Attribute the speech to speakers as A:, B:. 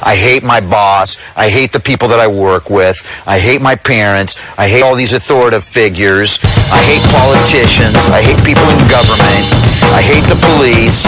A: I hate my boss. I hate the people that I work with. I hate my parents. I hate all these authoritative figures. I hate politicians. I hate people in government. I hate the police.